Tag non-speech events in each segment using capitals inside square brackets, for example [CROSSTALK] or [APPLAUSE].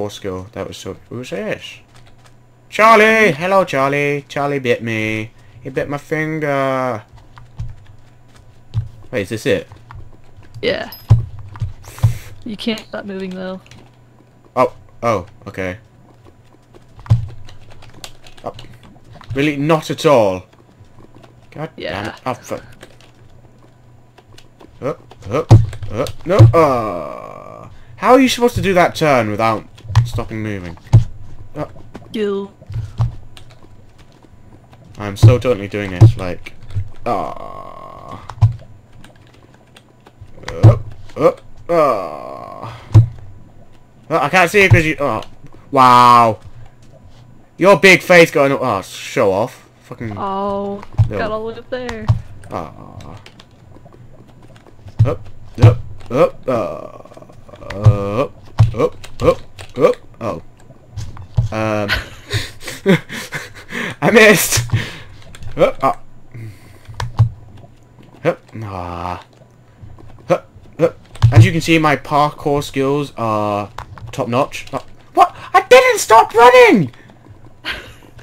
parkour skill. That was so... Who's this? Charlie! Hello, Charlie. Charlie bit me. He bit my finger. Wait, is this it? Yeah. [SIGHS] You can't stop moving though. Oh, oh, okay. Oh, really? Not at all. God damn it. Oh, fuck. Up, up, up. No. Uh, how are you supposed to do that turn without stopping moving? Gil. I'm so totally doing this, like... Ah. Up, ah. Oh, I can't see it because you... Oh. Wow. Your big face going... Oh, show off. Fucking... Oh, No. got all the way up there. Ah. Up, up, up, uh, up, up. Oh. Um. [LAUGHS] I missed. Oh. up. Up, ah. Up, up. As you can see, my parkour skills are top notch. Oh, what? I didn't stop running.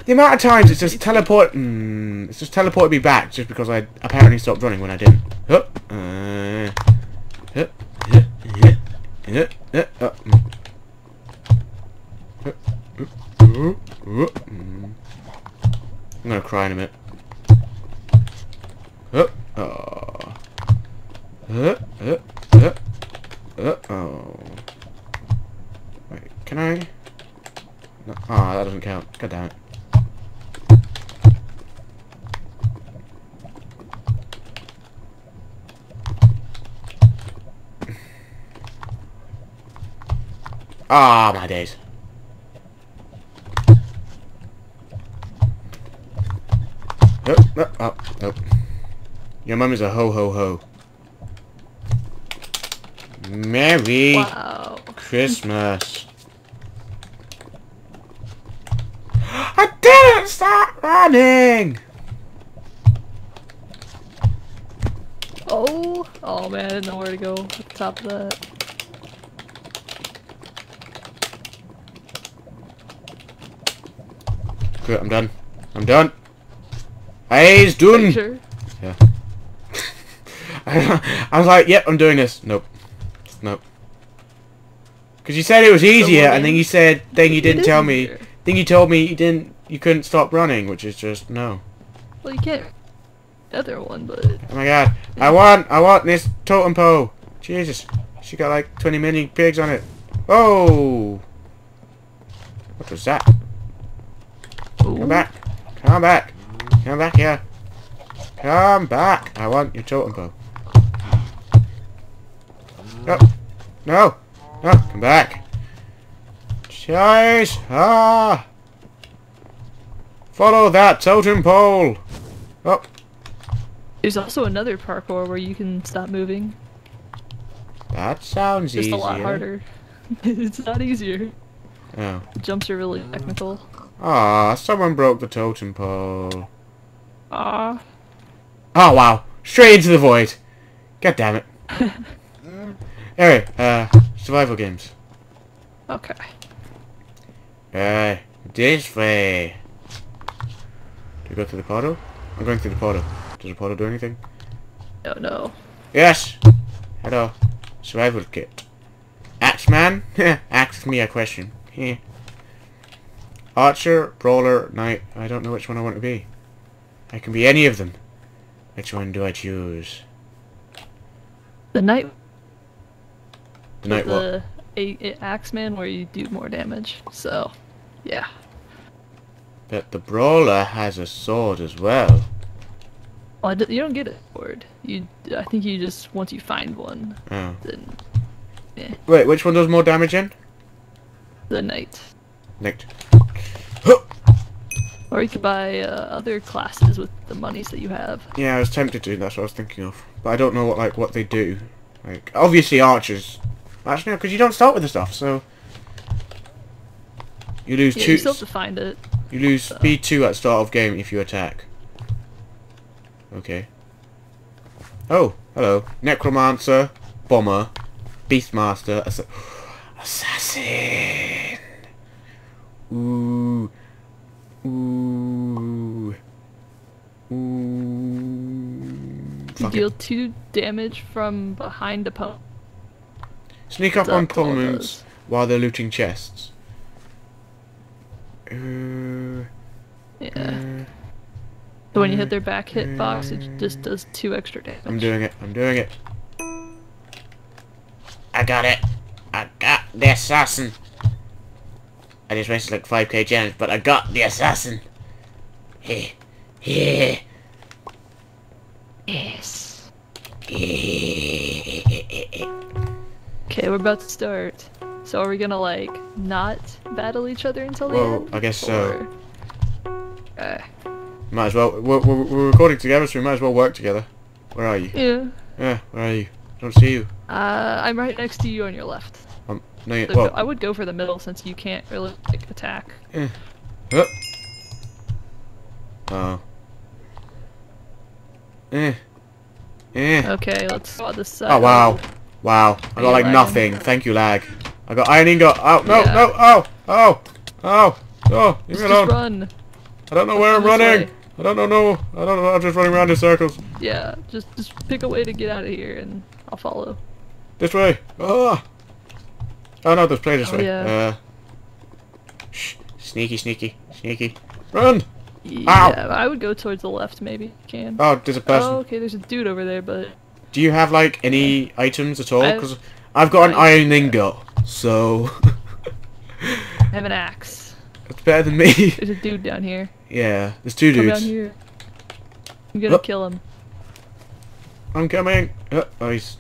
The amount of times it's just teleport. Mm, it's just teleported me back just because I apparently stopped running when I didn't. Hup, uh, hup, hup, hup, hup, hup, hup, mm. Hup, hup, hup, hup, mm. I'm gonna cry in a minute. Oh. Hup, hup, oh. Wait, can I? No, ah, that doesn't count. God damn it. Ah, my days. Oh, oh, oh, oh. Your mum is a ho ho ho. Merry Wow. Christmas. [GASPS] I didn't stop running! Oh, oh man, I didn't know where to go at the top of that. Good, I'm done. I'm done. Eyes done. Sure. [LAUGHS] I was like, yep, I'm doing this. Nope. Nope. Because you said it was easier, and then you said, then you didn't tell me, easier. then you told me you didn't, you couldn't stop running, which is just, no. Well, you can't. the Other one, but Oh my god. I want, I want this totem pole. Jesus. She got like 20 mini pigs on it. Oh! What was that? Come back. Come back. Come back here. Come back. I want your totem pole. No. No. No. Come back. Chase. Ah. Follow that totem pole. Oh. There's also another parkour where you can stop moving. That sounds Just easier. a lot harder. [LAUGHS] it's not easier. Oh. The jumps are really technical. Ah, someone broke the totem pole. Ah. Oh wow. Straight into the void. God damn it. [LAUGHS] Anyway, uh, survival games. Okay. Uh, this way. Do we go through the portal? I'm going through the portal. Does the portal do anything? No, no. Yes! Hello. Survival kit. Axeman? [LAUGHS] Ask me a question. Heh. [LAUGHS] Archer, Brawler, Knight. I don't know which one I want to be. I can be any of them. Which one do I choose? The knight The what? the a, a Axeman where you do more damage. So, yeah. But the Brawler has a sword as well. Oh, d- you don't get a sword. You, I think you just once you find one, Oh. then yeah, Wait, which one does more damage in? the knight. Knight. Or you could buy uh, other classes with the monies that you have. Yeah, I was tempted to. That's what I was thinking of. But I don't know what like what they do. Like obviously archers. Actually, no, because you don't start with the stuff, so you lose Yeah, two. you still have to find it. You lose speed two at start of game if you attack. Okay. Oh, hello. Necromancer, Bomber, Beastmaster, Ass [GASPS] Assassin. Ooh. Ooh. Ooh. You Fuck it. deal two damage from behind the opponent. Sneak up That's on opponents while they're looting chests. Uh, Yeah. uh, So when you hit their back hit box, it just does two extra damage. I'm doing it. I'm doing it. I got it. I got the assassin. I just wasted like 5k gems, but I got the assassin. Hey. Hey. Yes. Okay, we're about to start. So are we gonna like not battle each other until the Well, end? I guess so. Or... Uh, Might as well. We're, we're, we're recording together, so we might as well work together. Where are you? yeah. Yeah, where are you? I Don't see you. Uh, I'm right next to you on your left. No, you, So I would go for the middle since you can't really like attack. Eh. Oh. Eh. Eh. Okay, let's go this side. Oh wow. Wow. I got like lagging? nothing. Thank you, lag. I got iron ingot. Oh no, Yeah. no, oh, oh, oh, oh, leave Just, me just run. I don't know where I'm running. way. I don't know, no. I don't know, I'm just running around in circles. Yeah, just just pick a way to get out of here and I'll follow. This way. Oh. Oh no, there's play this Oh, way. yeah. Uh. Shh. Sneaky, sneaky, sneaky. Run! Yeah, I would go towards the left maybe. Can. Oh, there's a person. Oh, okay, there's a dude over there, but Do you have like any items at all? Because I've got an iron iron ingot, so [LAUGHS] I have an axe. That's better than me. [LAUGHS] There's a dude down here. yeah, there's two Come dudes. down here. I'm gonna Oh. kill him. I'm coming. Oh, oh, he's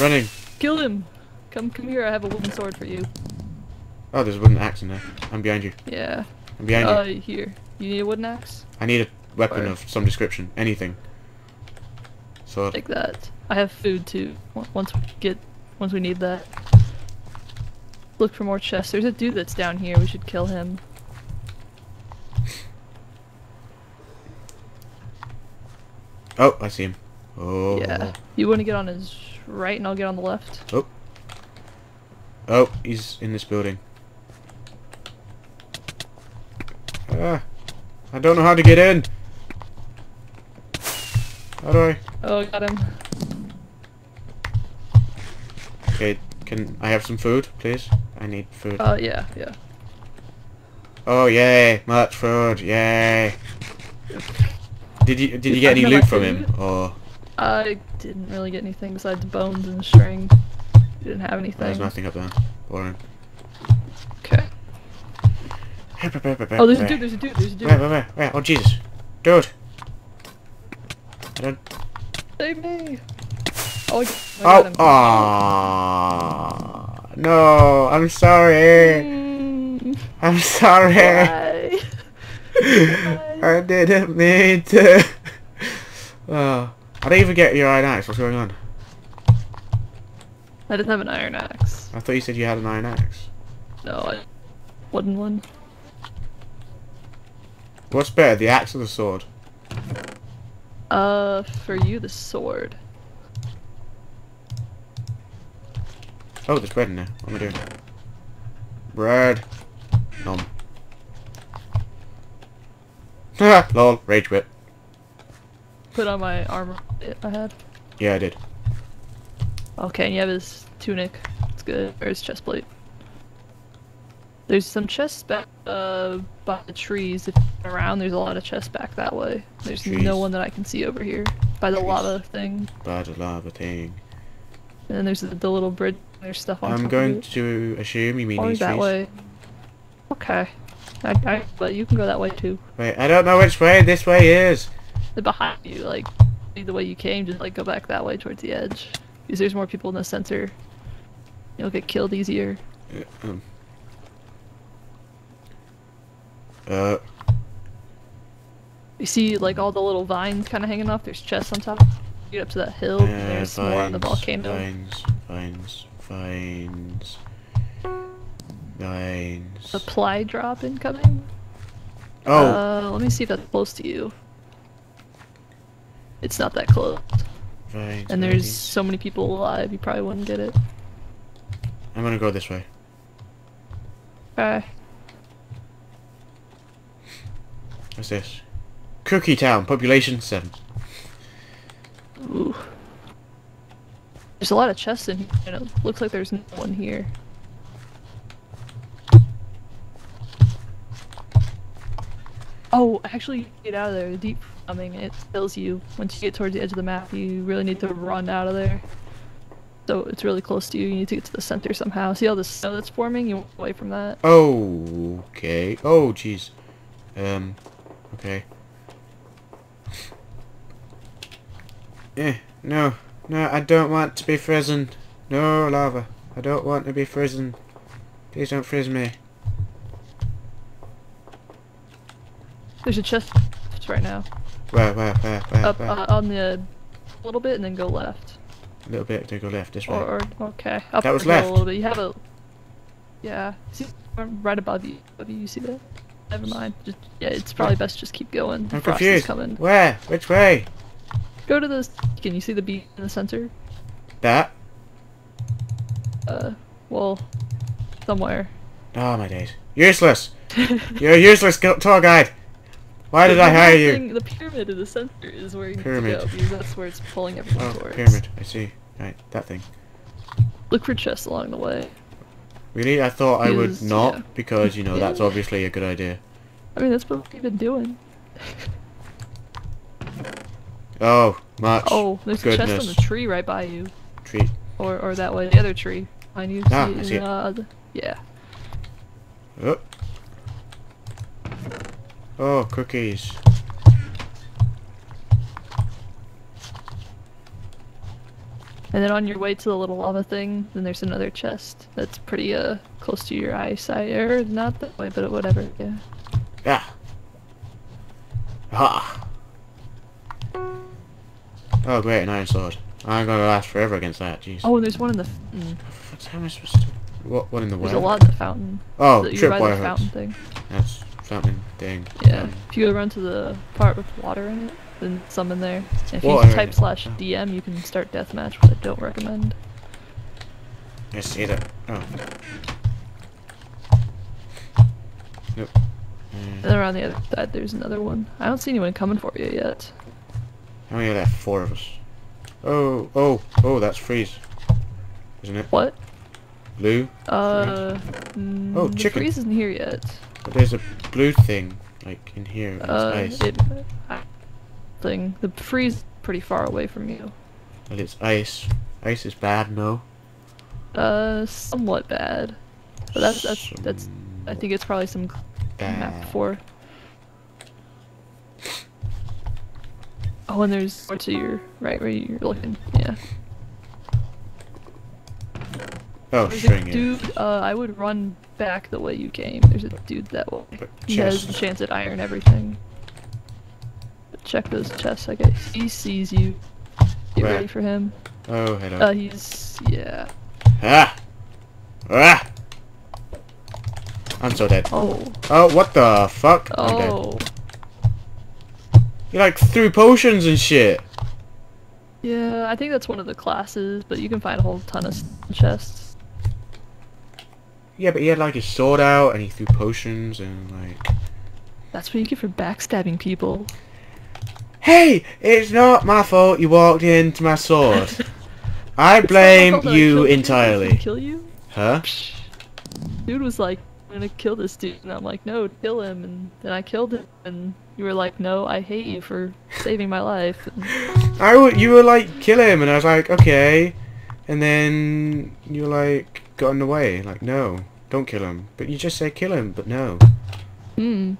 running. Kill him! Come come here, I have a wooden sword for you. Oh, there's a wooden axe in there. I'm behind you. Yeah. I'm behind Uh, you. here. You need a wooden axe? I need a weapon where? of some description. Anything. Sword. Like that. I have food too. Once we get, once we need that. Look for more chests. There's a dude that's down here. We should kill him. Oh, I see him. Oh. Yeah. You want to get on his right, and I'll get on the left. Oh, he's in this building. Ah, I don't know how to get in. How do I? Oh, got him. Okay, can I have some food, please? I need food. Uh, yeah, yeah. Oh yay, much food, yay. Did you did you get any [LAUGHS] loot from him? Or I didn't really get anything besides bones and string. Didn't have anything. there's nothing up there. Boring. Okay. Oh, there's a dude. There's a dude. There's a dude. Where, where, where, where? Oh Jesus, dude. I don't. Save me! Oh, I got, I Oh, ah, no, I'm sorry. Mm, I'm sorry. [LAUGHS] why? I didn't mean to. [LAUGHS] Oh, I didn't even get your iron axe. What's going on? I didn't have an iron axe. I thought you said you had an iron axe. No, I wooden one. What's better, the axe or the sword? Uh, for you, the sword. Oh, there's bread in there. What am I doing? Bread. Nom. [LAUGHS] Lol. Rage whip. Put on my armor I had. Yeah, I did. Okay, and you have his tunic. It's good. Or his chest plate. There's some chests back uh, by the trees. If you're around, there's a lot of chests back that way. There's Trees. no one that I can see over here. By the Trees. lava thing. By the lava thing. And then there's the, the little bridge. There's stuff on I'm going to assume you mean Or these that trees. way. Okay. I, I, but you can go that way too. Wait, I don't know which way this way is. They're behind you, like the way you came, just like go back that way towards the edge. Because there's more people in the center. You'll get killed easier. Uh, [CLEARS THROAT] um. Uh, You see like all the little vines kind of hanging off. There's chests on top. You get up to that hill. and uh, there's more on the volcano. Vines, vines, vines, vines. Supply drop incoming. Oh, Uh, let me see if that's close to you. It's not that close. Right. And there's 80s. so many people alive, you probably wouldn't get it. I'm gonna go this way. Okay. What's this? Cookie Town, population 7. Ooh. There's a lot of chests in here, and it looks like there's no one here. Oh, actually, you get out of there. The deep coming, it kills you. Once you get towards the edge of the map, you really need to run out of there. So it's really close to you. You need to get to the center somehow. See all the snow that's forming? You away from that. Oh, okay. Oh, jeez. Um, okay. Eh, no. No, I don't want to be frozen. No, lava. I don't want to be frozen. Please don't freeze me. There's a chest right now. Where, where, where, where, Up where? uh, on the a little bit and then go left. A little bit to go left, this way. Or, or okay, up That was left. a little bit. You have a yeah. See right above you. Above you, you see that? Never mind. Just yeah, it's probably best just keep going. I'm frost confused. coming. Where? Which way? Go to the. Can you see the beat in the center? That? Uh, well, somewhere. Oh, my days. Useless! You're a useless tour guide! Why did I hire you? the pyramid in the center is where you Pyramid. need to go because that's where it's pulling everyone Oh, towards. pyramid. I see. Right, that thing. Look for chests along the way. Really? I thought I would not, yeah. because, you know, that's [LAUGHS] obviously a good idea. I mean, that's what we've been doing. [LAUGHS] Oh, much. Oh, there's a chest on the tree right by you. Tree. Or, or that way, the other tree. Behind you. Ah, see I see it. uh, yeah. Oh. Oh, cookies. And then on your way to the little lava thing, then there's another chest that's pretty uh close to your eyesight, or not that way, but whatever. Yeah. Yeah. Ah. Oh, great, an iron sword. I'm gonna last forever against that, jeez. Oh, and there's one in the. fountain. What's how am I supposed to... What, what in the There's a lot in the fountain. Oh, The- you're by the tripwire hooks. fountain thing. That's fountain thing. Yeah. Um, If you go around to the part with water in it, then some in there. And if you type slash Oh. DM, you can start deathmatch, which I don't recommend. I see that. Oh. Nope. And Uh, then around the other side, there's another one. I don't see anyone coming for you yet. how many are there? Four of us. Oh, oh, oh, that's freeze. Isn't it? What? Blue? Uh, mm, Oh, chicken. freeze isn't here yet. But there's a blue thing, like, in here. and It's Uh, ice. it, I- thing. The freeze pretty far away from you. Well, it's ice. Ice is bad, no? Uh, somewhat bad. But that's that's that's. I think it's probably some map Bad. before. Oh, and there's more to your right where you're looking. Yeah. Oh, string it. dude. Uh, I would run back the way you came. There's a dude that way. But He has chest. enchanted iron everything. But check those chests, I guess. He sees you. Get Where? ready for him. Oh, hello. Uh, he's yeah. ah! Ah! I'm so dead. Oh. Oh, what the fuck? Oh. You like threw potions and shit. Yeah, I think that's one of the classes, but you can find a whole ton of chests. Yeah, but he had like his sword out and he threw potions and like. That's what you get for backstabbing people. Hey, it's not my fault you walked into my sword. [LAUGHS] I It's not my blame I you killed entirely. Kill you? Huh? Dude was like, I'm gonna kill this dude, and I'm like, no, kill him, and then I killed him, and you were like, no, I hate you for [LAUGHS] saving my life. I w- you were like kill him and I was like okay, and then you were like got in the way like no, don't kill him. But you just say kill him, but no. Hmm.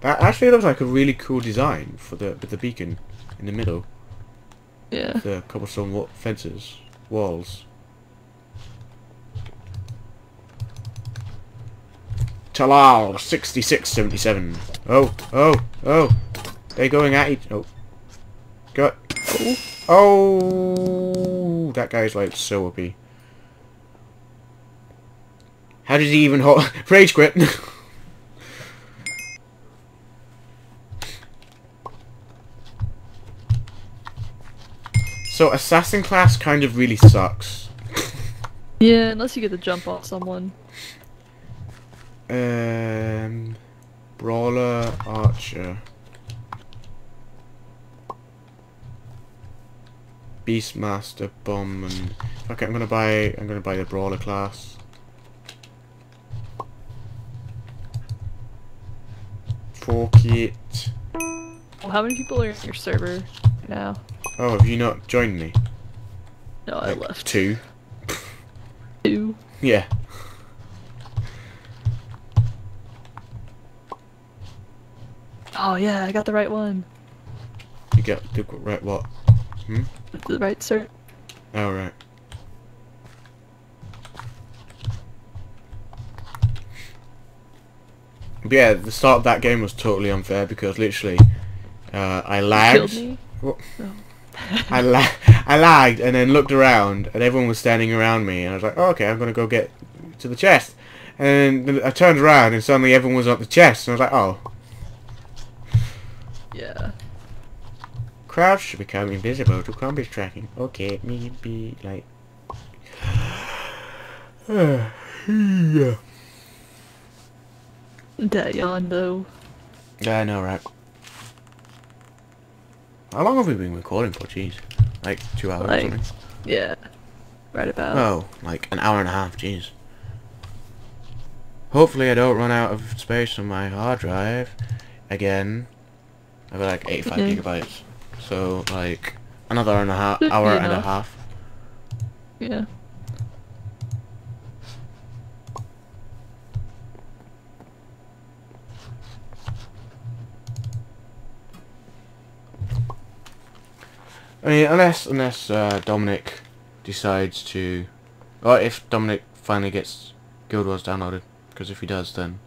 That actually looks like a really cool design for the with the beacon in the middle, Yeah. the cobblestone wa- fences, walls. Talal, 6677. Oh, oh, oh. They're going at each... Oh. Got... Oh. Oh, that guy's like so OP. How did he even hold... [LAUGHS] Rage quit. [LAUGHS] so assassin class kind of really sucks. Yeah, unless you get the jump on someone. Um, Brawler, Archer. Beastmaster, Bomb, and... Okay, I'm gonna buy... I'm gonna buy the Brawler class. Forkit. Well, how many people are in your server now? Oh, have you not joined me? No, I Like, left. Two. Two. Yeah. Oh yeah, I got the right one. You got the right what? Hmm? The right server. Oh right. But yeah, the start of that game was totally unfair because literally, uh, I lagged. No. I la I lagged and then looked around and everyone was standing around me and I was like, oh, okay, I'm gonna go get to the chest. And I turned around and suddenly everyone was at the chest and I was like, oh, Yeah. crouch to become invisible to combat tracking. Okay, me be like. [SIGHS] [SIGHS] yeah. That yawn though. Yeah, I know, right? How long have we been recording for? Jeez, like two hours Like- or something. Yeah. Right about. Oh, like an hour and a half. Jeez. Hopefully, I don't run out of space on my hard drive again. I've got like 85 [LAUGHS] Okay. gigabytes, so like another hour and a half, hour and a half. Yeah. I mean, unless unless uh, Dominic decides to, or if Dominic finally gets Guild Wars downloaded, because if he does, then.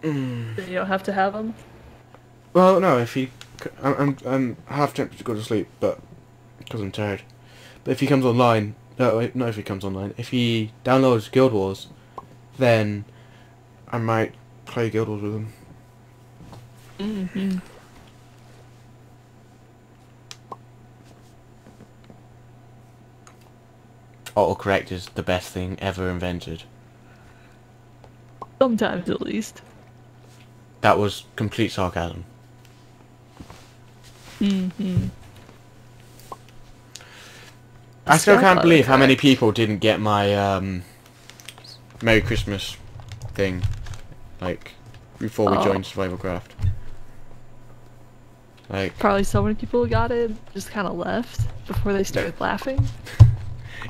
Mm. You don't have to have him. Well, no, if he, c- I'm I'm, I'm half tempted to go to sleep, but because I'm tired. But if he comes online, no, wait, not if he comes online. If he downloads Guild Wars, then I might play Guild Wars with him. Mm-hmm. Autocorrect is the best thing ever invented. Sometimes at least. That was complete sarcasm. Mm-hmm. I still can't believe how many people didn't get my um, Merry Christmas thing, like before we Oh. joined Survival Craft. Like, Probably so many people got it, just kind of left before they started laughing. [LAUGHS]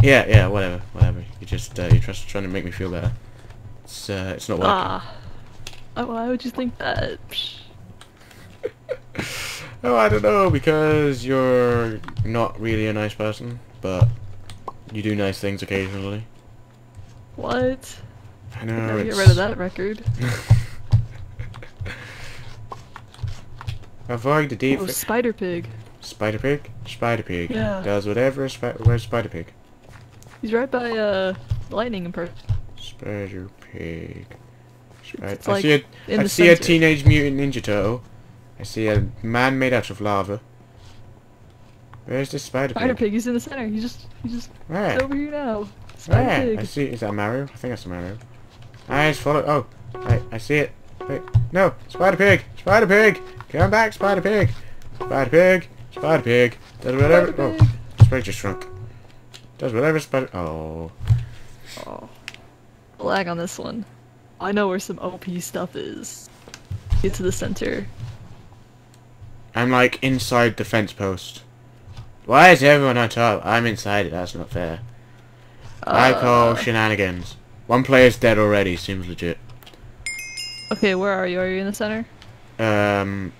yeah, yeah, whatever, whatever. You just uh, you're just trying to make me feel better. It's uh, it's not working. Ah. Oh, why would you think that? [LAUGHS] Oh, I don't know because you're not really a nice person, but you do nice things occasionally. What? I know. Never get rid of that record. [LAUGHS] Avoid the deep. Oh, Spider Pig. Spider Pig? Spider Pig. Yeah. Does whatever spi- where's Spider Pig? He's right by uh lightning in person. Spider Pig. It's I like see a, in I the see a teenage mutant ninja turtle. I see a man made out of lava. Where's this Spider Pig? Spider Pig. He's in the center. He's just he's just Where? over here now. Spider Where? Pig. I see. Is that Mario? I think that's Mario. I just follow. Oh, I I see it. Wait, no, Spider Pig! Spider Pig! Come back, Spider Pig! Spider Pig! Spider Pig! Does whatever. Spider Oh, Pig. Spider just shrunk. Does whatever Spider. Oh. Oh. Lag on this one. I know where some OP stuff is. Get to the center. I'm like inside the fence post. Why is everyone on top? I'm inside it. That's not fair. I call Uh, shenanigans. One player's dead already. Seems legit. Okay, where are you? Are you in the center? Um.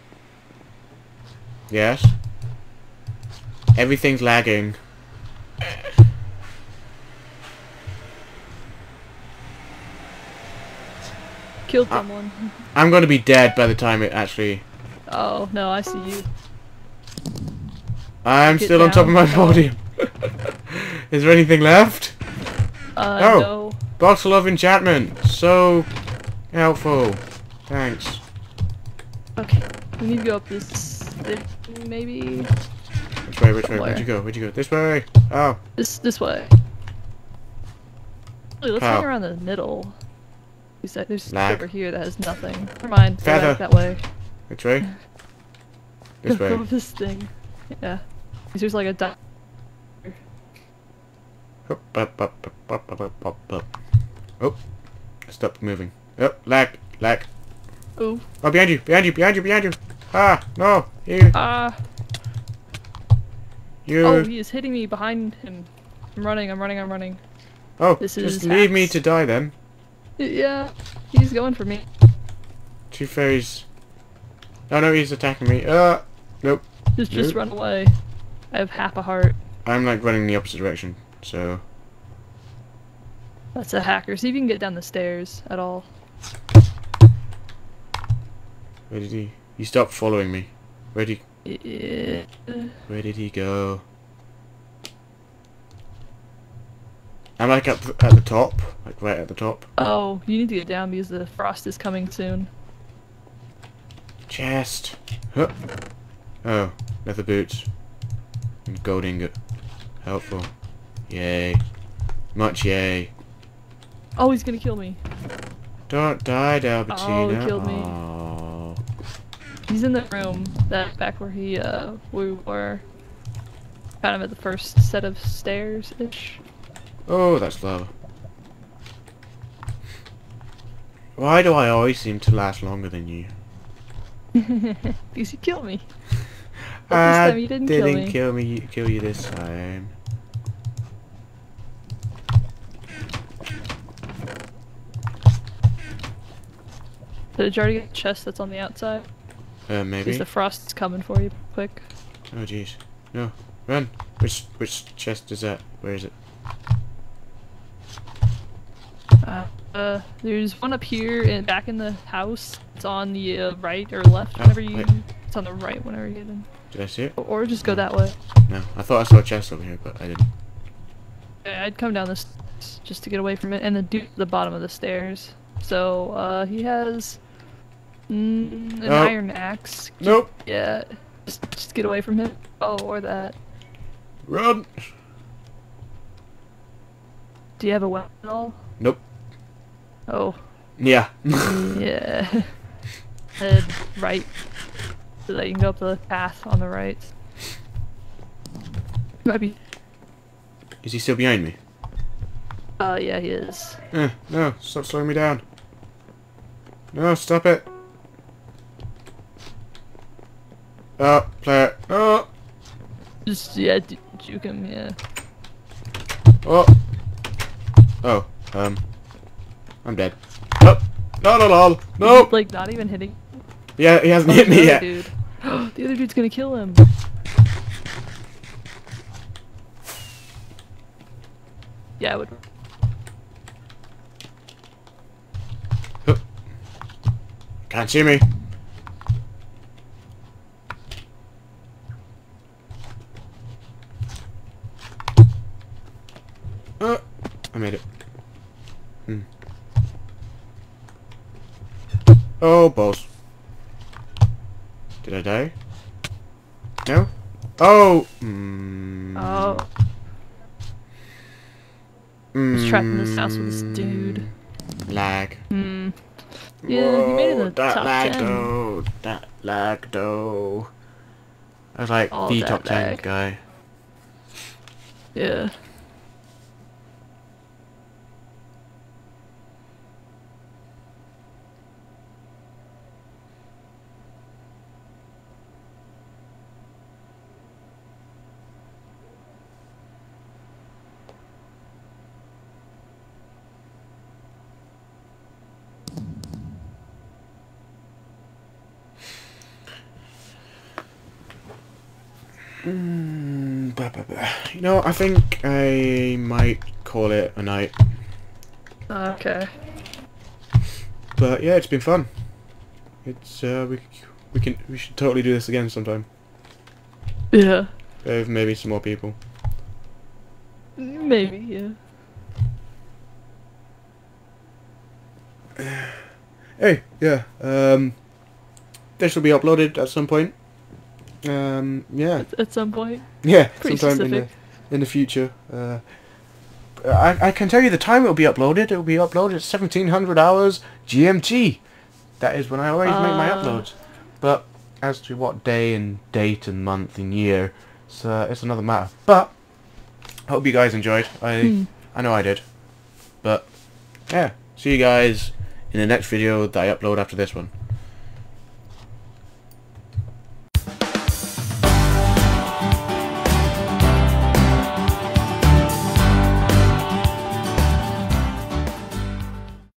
Yes. Everything's lagging. Killed Ah. someone. [LAUGHS] I'm gonna be dead by the time it actually. Oh no, I see you. I'm Get still on top of my down. podium. [LAUGHS] Is there anything left? Uh, Oh. no. Bottle of enchantment. So helpful. Thanks. Okay, we need to go up this maybe Which way? Which way? Where'd you go? Where'd you go? This way. Oh. this this way. Wait, let's How? hang around the middle said there's uh, Lag. over here that has nothing. Never mind. Feather. that way. Which way? [LAUGHS] This way. Go this thing. Yeah. There's like a duck. Oh, stop moving. Oh, lag, lag. Oh. Oh, behind you, behind you, behind you, behind you. Ah, no. Ah. You. Oh, he is hitting me behind him. I'm running, I'm running, I'm running. Oh, this just is leave me to die then. Yeah. He's going for me. Two fairies. Oh no, he's attacking me. Uh, nope. Just just run away. I have half a heart. I'm like running the opposite direction, so. That's a hacker. See if you can get down the stairs at all. Where did he? He stopped following me. Where did he? Yeah. Where did he go? I'm like up at the top, like right at the top. Oh, you need to get down because the frost is coming soon. Chest. Huh. Oh, leather boots. And gold ingot. Helpful. Yay. Much yay. Oh, he's gonna kill me. Don't die, Delbertina. Oh, he killed me. He's in the room that back where he uh we were. Kind of at the first set of stairs ish. Oh, that's lava. Why do I always seem to last longer than you? [LAUGHS] because you killed me. [LAUGHS] But this I time you didn't kill me. kill me. Kill you this time. Did you already get the chest that's on the outside? Uh, maybe. Because the frost's coming for you quick. Oh jeez. No. Run. Which which chest is that? Where is it? Uh, uh, there's one up here and back in the house. It's on the uh, right or left Oh, whenever you. wait. It's on the right whenever you get in. Did I see it? Or, or just go that way. No. I thought I saw a chest over here, but I didn't. Yeah, I'd come down this just to get away from it, and then do the bottom of the stairs. So uh, he has mm, an Oh. iron axe. Nope. Yeah, just, just get away from him. Oh, or that. Run. Do you have a weapon at all? Nope. Oh, Yeah. yeah. [LAUGHS] Head right, so that you can go up the path on the right. Might be. is he still behind me? Uh, yeah, he is. Eh, no. Stop slowing me down. No, stop it. Oh, player. Oh. Just yeah, juke him. Yeah. Oh. Oh. Um. I'm dead. Oh. No, no, no. No. Like not even hitting. Yeah, he hasn't Oh, hit me yet. Dude. [GASPS] the other dude's gonna kill him. Yeah, I would. Can't see me. Oh, I made it. Hmm. Oh, balls. Did I die? No? Oh! Mm. Oh, was trapped in this house with this dude. Lag. hmm. Yeah, he made it Whoa, the that top lag 10. though. That lag though. I was like All the top 10 guy. Yeah. Mm, bah, bah, bah. You know, I think I might call it a night. Okay. But yeah, it's been fun. It's uh, we we can we should totally do this again sometime. Yeah. With maybe some more people. Maybe. Yeah. [SIGHS] Hey, yeah. Um, this will be uploaded at some point. Um, yeah, At, at some point. yeah, Pretty sometime in the specific. In the future. Uh, I, I can tell you the time it will be uploaded. It will be uploaded at 1700 hours GMT. That is when I always make my Uh. uploads. But as to what day and date and month and year, it's, uh, it's another matter. But I hope you guys enjoyed. I Hmm. I know I did. But yeah, see you guys in the next video that I upload after this one.